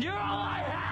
You're all I have!